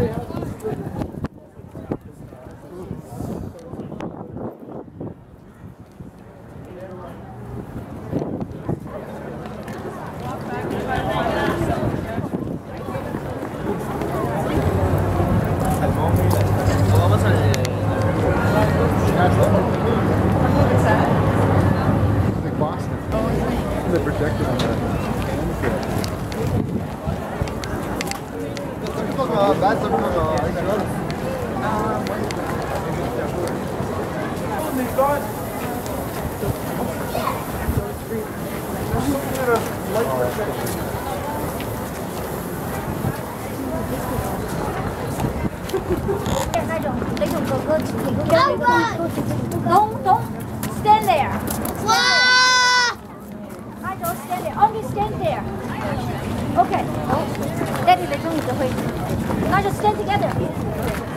What's that? Like Boston. Oh, okay. They're projected on that. Don't don't stand there. 哇！I don't stand there. Only stand there. Okay ready, just stand together.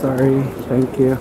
Sorry, thank you.